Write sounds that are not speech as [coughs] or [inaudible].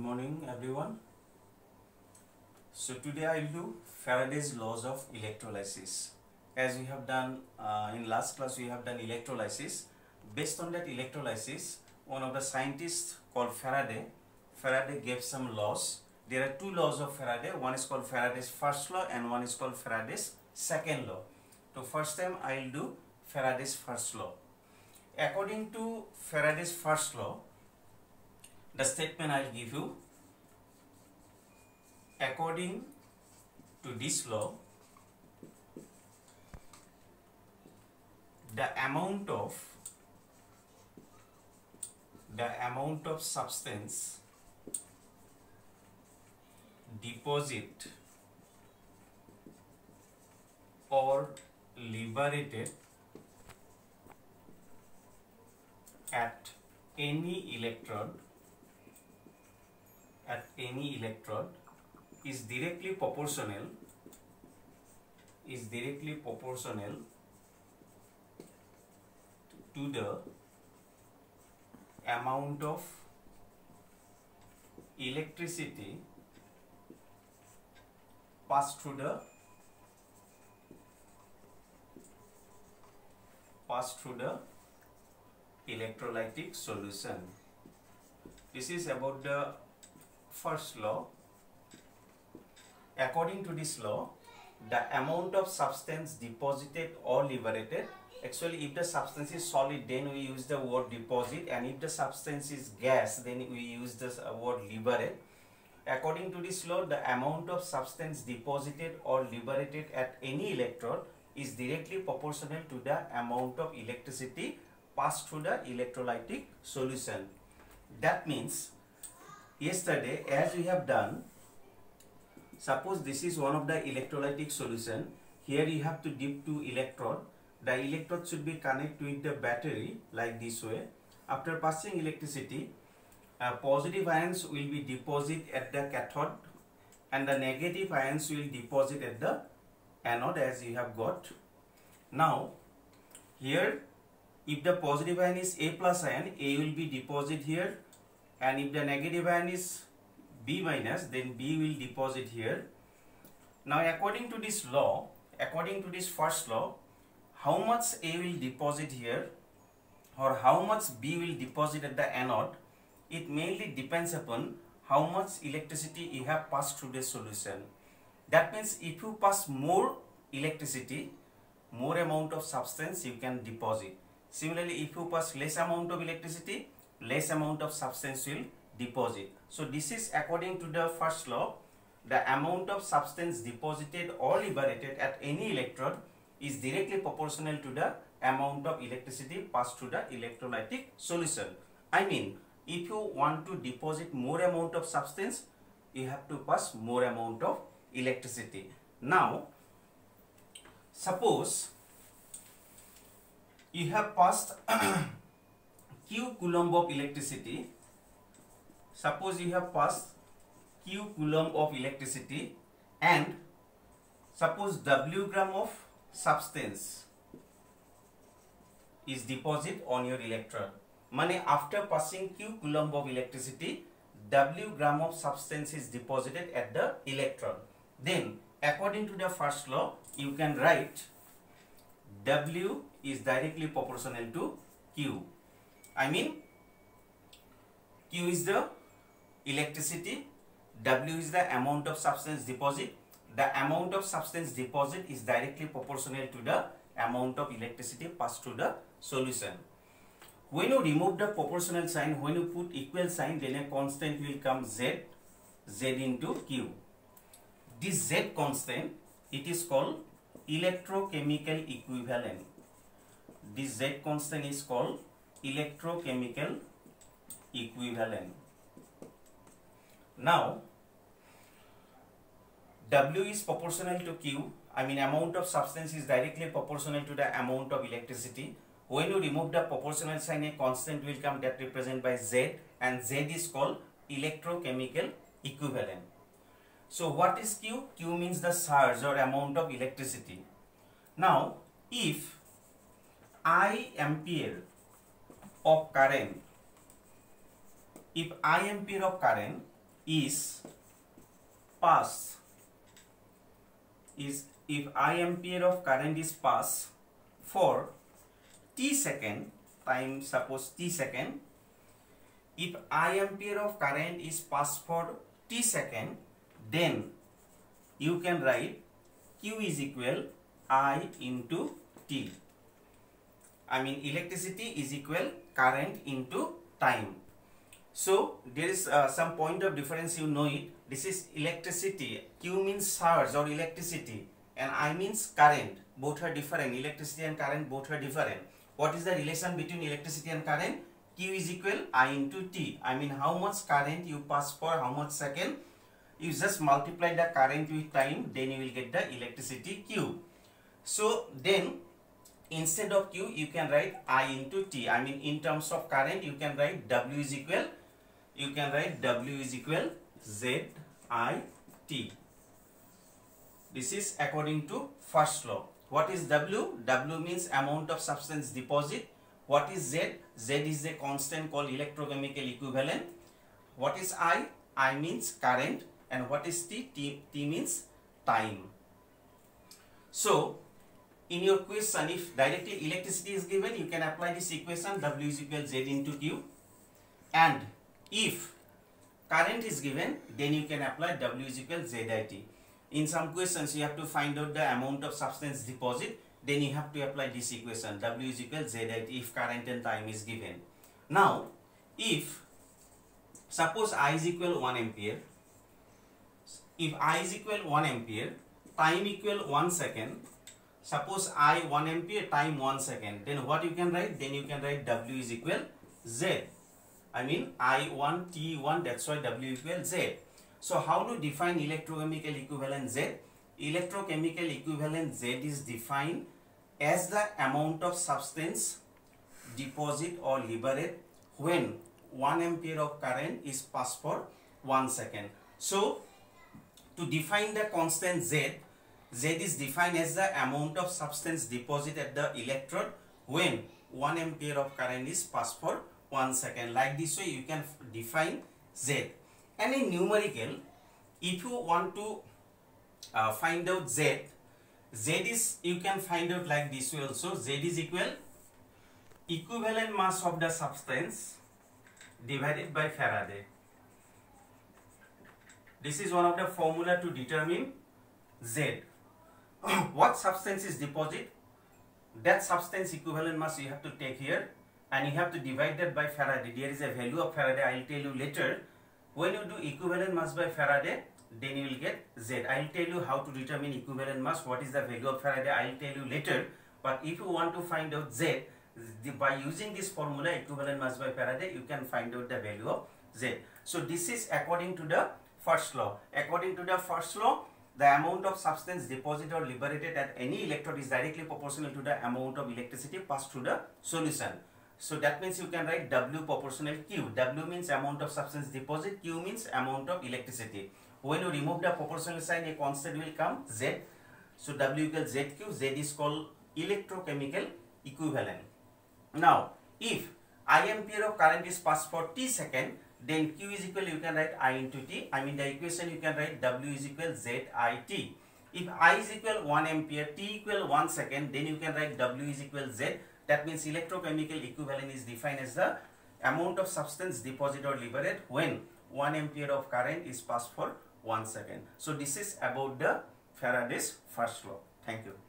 morning everyone. So today I will do Faraday's laws of electrolysis. As we have done uh, in last class we have done electrolysis. Based on that electrolysis one of the scientists called Faraday, Faraday gave some laws. There are two laws of Faraday. One is called Faraday's first law and one is called Faraday's second law. So first time I will do Faraday's first law. According to Faraday's first law, the statement I give you according to this law the amount of the amount of substance deposit or liberated at any electrode any electrode is directly proportional is directly proportional to the amount of electricity passed through the passed through the electrolytic solution. This is about the first law according to this law the amount of substance deposited or liberated actually if the substance is solid then we use the word deposit and if the substance is gas then we use the word liberate. According to this law the amount of substance deposited or liberated at any electrode is directly proportional to the amount of electricity passed through the electrolytic solution. That means yesterday as we have done suppose this is one of the electrolytic solution. Here you have to dip two electrode. The electrode should be connected with the battery like this way. After passing electricity uh, positive ions will be deposit at the cathode and the negative ions will deposit at the anode as you have got. Now here if the positive ion is a plus ion a will be deposit here and if the negative ion is b minus then b will deposit here. Now according to this law according to this first law how much a will deposit here or how much b will deposit at the anode it mainly depends upon how much electricity you have passed through the solution. That means if you pass more electricity more amount of substance you can deposit. Similarly if you pass less amount of electricity less amount of substance will deposit. So this is according to the first law, the amount of substance deposited or liberated at any electrode is directly proportional to the amount of electricity passed through the electrolytic solution. I mean, if you want to deposit more amount of substance, you have to pass more amount of electricity. Now, suppose you have passed [clears throat] q coulomb of electricity. Suppose you have passed q coulomb of electricity and suppose w gram of substance is deposit on your electrode মানে after passing q coulomb of electricity w gram of substance is deposited at the electrode then according to the first law you can write w is directly proportional to q I mean Q is the electricity, W is the amount of substance deposit. The amount of substance deposit is directly proportional to the amount of electricity passed through the solution. When you remove the proportional sign, when you put equal sign, then a constant will come Z, Z into Q. This Z constant, it is called electrochemical equivalent. This Z constant is called electrochemical equivalent. Now, W is proportional to Q, I mean amount of substance is directly proportional to the amount of electricity. When you remove the proportional sign, a constant will come that represented by Z and Z is called electrochemical equivalent. So what is Q? Q means the surge or amount of electricity. Now, if I ampere of current. If I ampere of current is pass is if I ampere of current is pass for t second time suppose t second if I ampere of current is passed for t second then you can write q is equal I into t I mean electricity is equal current into time. So there is uh, some point of difference you know it. This is electricity. Q means charge or electricity and i means current. Both are different. Electricity and current both are different. What is the relation between electricity and current? Q is equal i into t. I mean how much current you pass for how much second? You just multiply the current with time then you will get the electricity q. So then instead of q you can write i into t i mean in terms of current you can write w is equal you can write W is equal Z I T. This is according to first law. What is W? W means amount of substance deposit. What is Z? Z is a constant called electrochemical equivalent. What is I? I means current and what is T? T, T means time. So, in your question, if directly electricity is given, you can apply this equation W is equal Z into Q and if current is given, then you can apply W is equal ZIT. In some questions, you have to find out the amount of substance deposit. Then you have to apply this equation W is equal ZIT if current and time is given. Now, if suppose I is equal 1 ampere, if I is equal 1 ampere, time equal 1 second, suppose I 1 ampere, time 1 second, then what you can write? Then you can write W is equal Z. I mean I1, T1, that's why W equal Z. So how to define electrochemical equivalent Z? Electrochemical equivalent Z is defined as the amount of substance deposit or liberate when 1 ampere of current is passed for 1 second. So to define the constant Z, Z is defined as the amount of substance deposited at the electrode when 1 ampere of current is passed for 1 second. Like this way you can define Z. And in numerical, if you want to uh, find out Z, Z is, you can find out like this way also. Z is equal equivalent mass of the substance divided by Faraday. This is one of the formula to determine Z. [coughs] what substance is deposit? That substance equivalent mass you have to take here and you have to divide that by Faraday. There is a value of Faraday, I will tell you later. When you do equivalent mass by Faraday, then you will get Z. I will tell you how to determine equivalent mass, what is the value of Faraday, I will tell you later. But if you want to find out Z, by using this formula equivalent mass by Faraday, you can find out the value of Z. So this is according to the first law. According to the first law, the amount of substance deposited or liberated at any electrode is directly proportional to the amount of electricity passed through the solution. So that means you can write W proportional Q. W means amount of substance deposit, Q means amount of electricity. When you remove the proportional sign, a constant will come Z. So W equals ZQ, Z is called electrochemical equivalent. Now, if I ampere of current is passed for T second, then Q is equal, you can write I into T. I mean the equation you can write W is equal ZIT. If I is equal 1 ampere, T equal 1 second, then you can write W is equal Z that means electrochemical equivalent is defined as the amount of substance deposit or liberate when 1 ampere of current is passed for 1 second. So this is about the Faraday's first law. Thank you.